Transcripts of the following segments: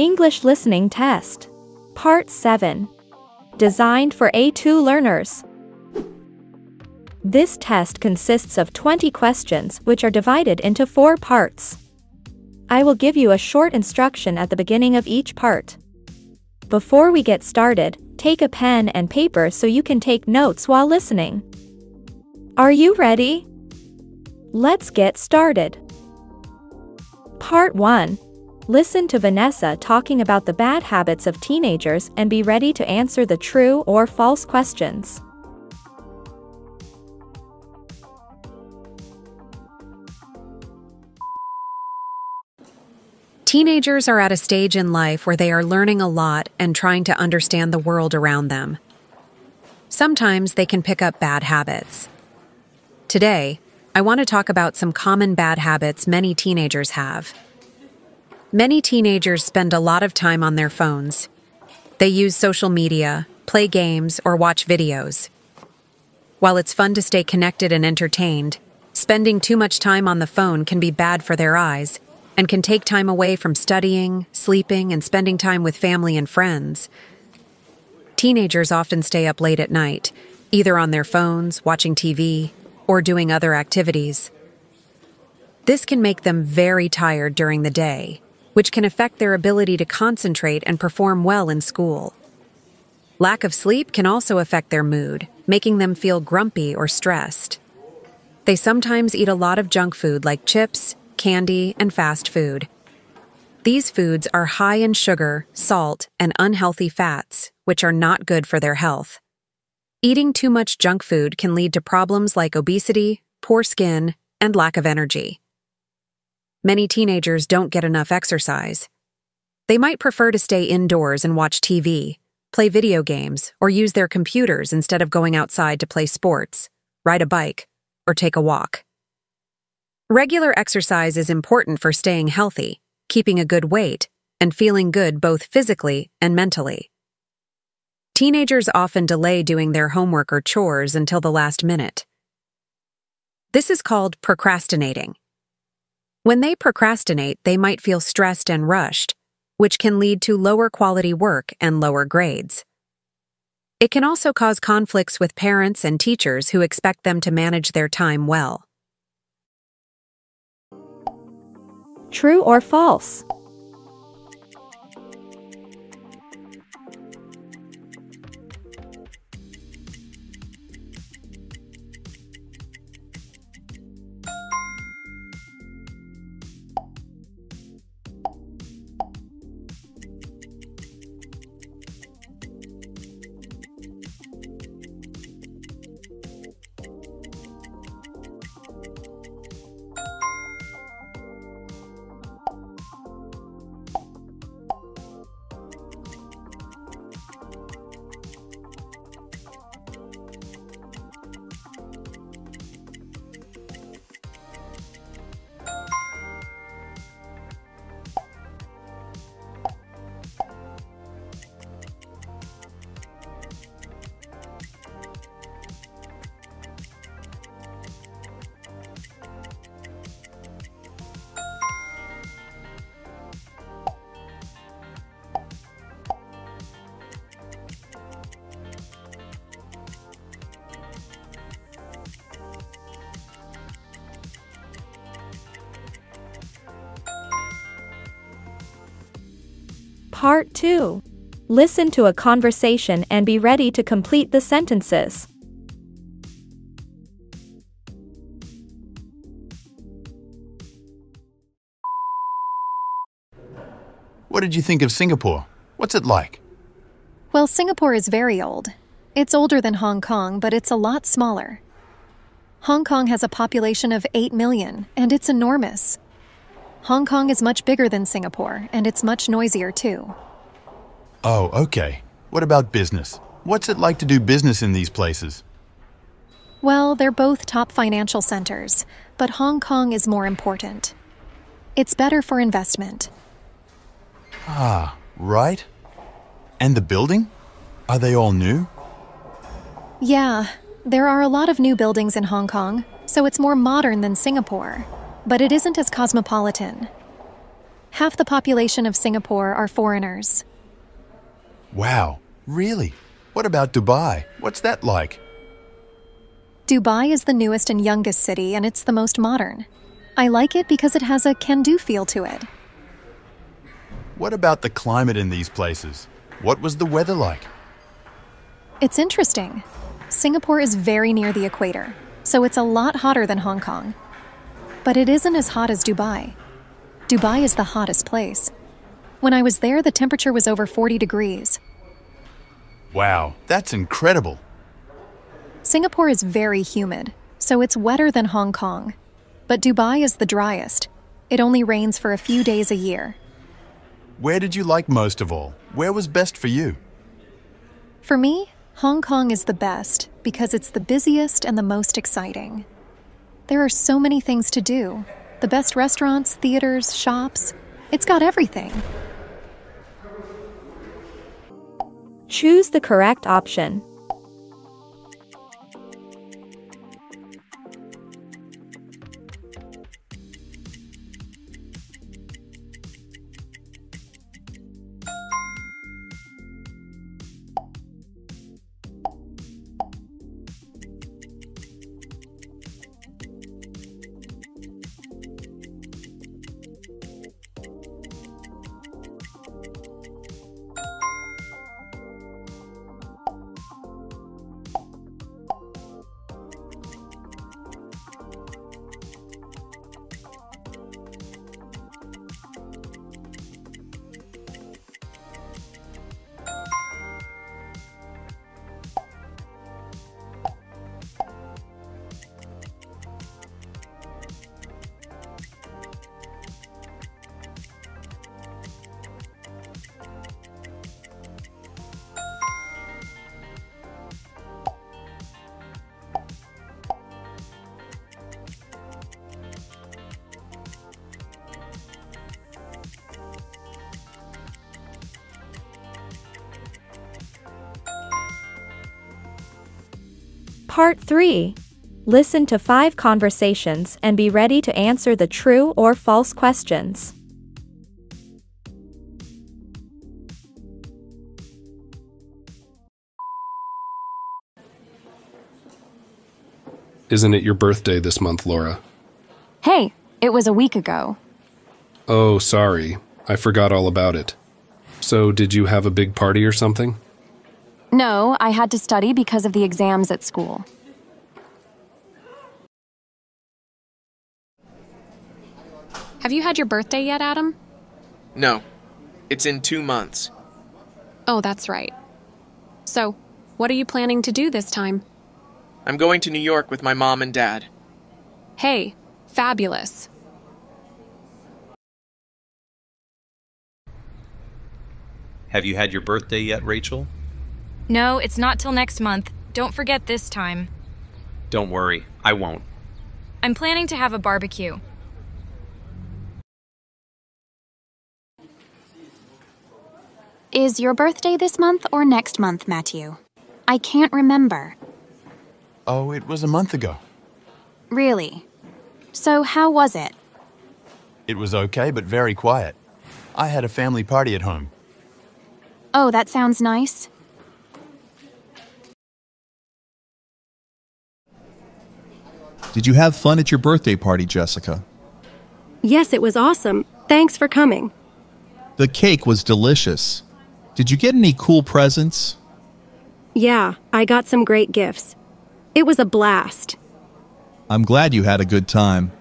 English Listening Test. Part 7. Designed for A2 learners. This test consists of 20 questions which are divided into four parts. I will give you a short instruction at the beginning of each part. Before we get started, take a pen and paper so you can take notes while listening. Are you ready? Let's get started. Part 1 Listen to Vanessa talking about the bad habits of teenagers and be ready to answer the true or false questions. Teenagers are at a stage in life where they are learning a lot and trying to understand the world around them. Sometimes they can pick up bad habits. Today, I want to talk about some common bad habits many teenagers have. Many teenagers spend a lot of time on their phones. They use social media, play games, or watch videos. While it's fun to stay connected and entertained, spending too much time on the phone can be bad for their eyes and can take time away from studying, sleeping, and spending time with family and friends. Teenagers often stay up late at night, either on their phones, watching TV, or doing other activities. This can make them very tired during the day, which can affect their ability to concentrate and perform well in school. Lack of sleep can also affect their mood, making them feel grumpy or stressed. They sometimes eat a lot of junk food like chips, candy, and fast food. These foods are high in sugar, salt, and unhealthy fats, which are not good for their health. Eating too much junk food can lead to problems like obesity, poor skin, and lack of energy. Many teenagers don't get enough exercise. They might prefer to stay indoors and watch TV, play video games, or use their computers instead of going outside to play sports, ride a bike, or take a walk. Regular exercise is important for staying healthy, keeping a good weight, and feeling good both physically and mentally. Teenagers often delay doing their homework or chores until the last minute. This is called procrastinating. When they procrastinate, they might feel stressed and rushed, which can lead to lower quality work and lower grades. It can also cause conflicts with parents and teachers who expect them to manage their time well. True or false? Part 2. Listen to a conversation and be ready to complete the sentences. What did you think of Singapore? What's it like? Well, Singapore is very old. It's older than Hong Kong, but it's a lot smaller. Hong Kong has a population of 8 million, and it's enormous. Hong Kong is much bigger than Singapore, and it's much noisier too. Oh, okay. What about business? What's it like to do business in these places? Well, they're both top financial centers, but Hong Kong is more important. It's better for investment. Ah, right. And the building? Are they all new? Yeah, there are a lot of new buildings in Hong Kong, so it's more modern than Singapore. But it isn't as cosmopolitan. Half the population of Singapore are foreigners. Wow, really? What about Dubai? What's that like? Dubai is the newest and youngest city, and it's the most modern. I like it because it has a can do feel to it. What about the climate in these places? What was the weather like? It's interesting. Singapore is very near the equator, so it's a lot hotter than Hong Kong. But it isn't as hot as Dubai. Dubai is the hottest place. When I was there, the temperature was over 40 degrees. Wow, that's incredible. Singapore is very humid, so it's wetter than Hong Kong. But Dubai is the driest. It only rains for a few days a year. Where did you like most of all? Where was best for you? For me, Hong Kong is the best because it's the busiest and the most exciting. There are so many things to do the best restaurants, theaters, shops. It's got everything. Choose the correct option. Part 3. Listen to five conversations and be ready to answer the true or false questions. Isn't it your birthday this month, Laura? Hey, it was a week ago. Oh, sorry. I forgot all about it. So, did you have a big party or something? No, I had to study because of the exams at school. Have you had your birthday yet, Adam? No, it's in two months. Oh, that's right. So, what are you planning to do this time? I'm going to New York with my mom and dad. Hey, fabulous. Have you had your birthday yet, Rachel? No, it's not till next month. Don't forget this time. Don't worry, I won't. I'm planning to have a barbecue. Is your birthday this month or next month, Matthew? I can't remember. Oh, it was a month ago. Really? So, how was it? It was okay, but very quiet. I had a family party at home. Oh, that sounds nice. Did you have fun at your birthday party, Jessica? Yes, it was awesome. Thanks for coming. The cake was delicious. Did you get any cool presents? Yeah, I got some great gifts. It was a blast. I'm glad you had a good time.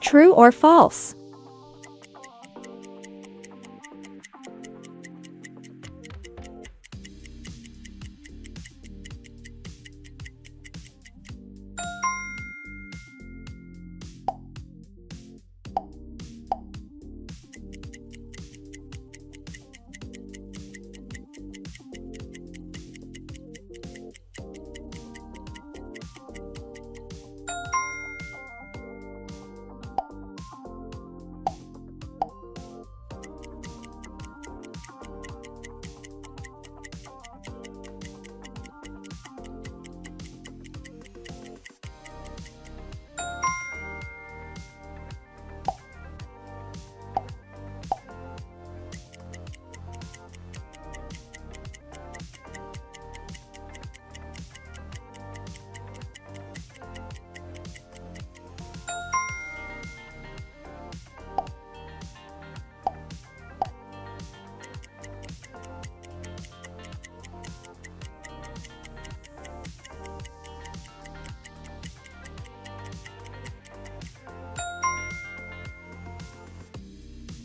True or false?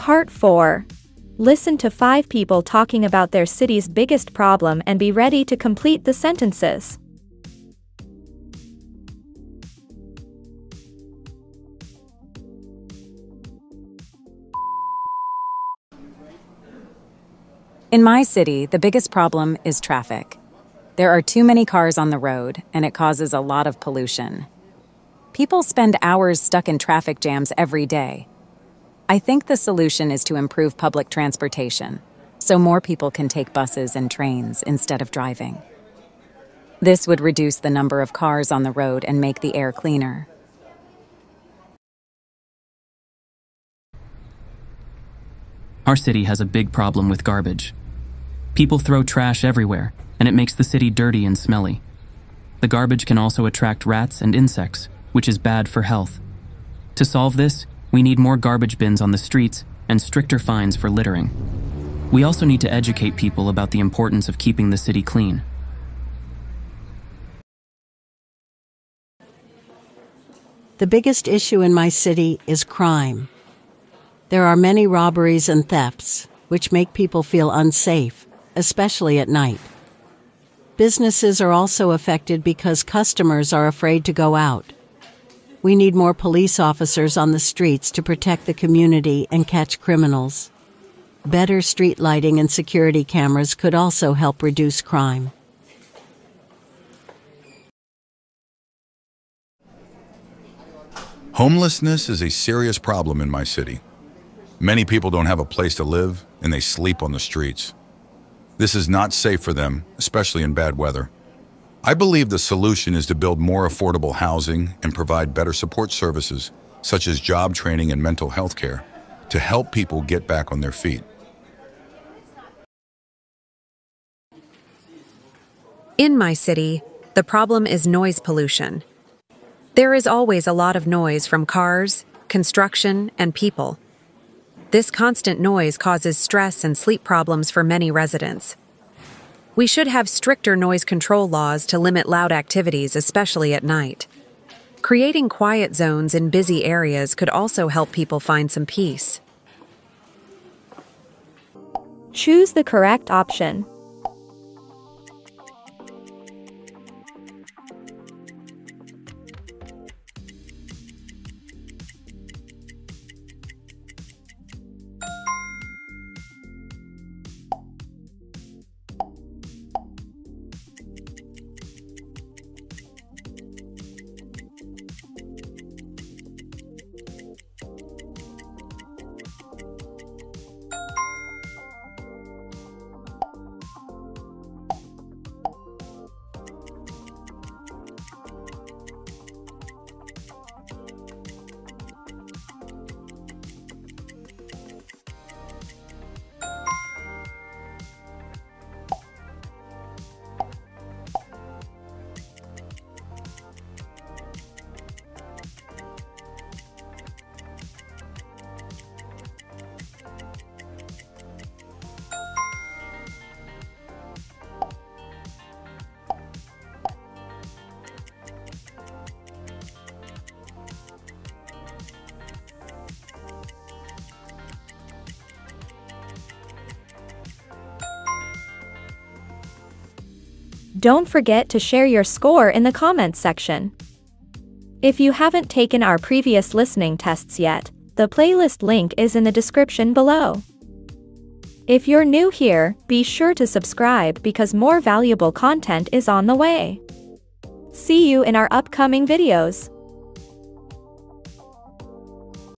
Part 4. Listen to five people talking about their city's biggest problem and be ready to complete the sentences. In my city, the biggest problem is traffic. There are too many cars on the road, and it causes a lot of pollution. People spend hours stuck in traffic jams every day. I think the solution is to improve public transportation, so more people can take buses and trains instead of driving. This would reduce the number of cars on the road and make the air cleaner. Our city has a big problem with garbage. People throw trash everywhere, and it makes the city dirty and smelly. The garbage can also attract rats and insects, which is bad for health. To solve this, we need more garbage bins on the streets and stricter fines for littering. We also need to educate people about the importance of keeping the city clean. The biggest issue in my city is crime. There are many robberies and thefts, which make people feel unsafe, especially at night. Businesses are also affected because customers are afraid to go out. We need more police officers on the streets to protect the community and catch criminals. Better street lighting and security cameras could also help reduce crime. Homelessness is a serious problem in my city. Many people don't have a place to live and they sleep on the streets. This is not safe for them, especially in bad weather. I believe the solution is to build more affordable housing and provide better support services, such as job training and mental health care, to help people get back on their feet. In my city, the problem is noise pollution. There is always a lot of noise from cars, construction, and people. This constant noise causes stress and sleep problems for many residents. We should have stricter noise control laws to limit loud activities, especially at night. Creating quiet zones in busy areas could also help people find some peace. Choose the correct option. Don't forget to share your score in the comments section. If you haven't taken our previous listening tests yet, the playlist link is in the description below. If you're new here, be sure to subscribe because more valuable content is on the way. See you in our upcoming videos.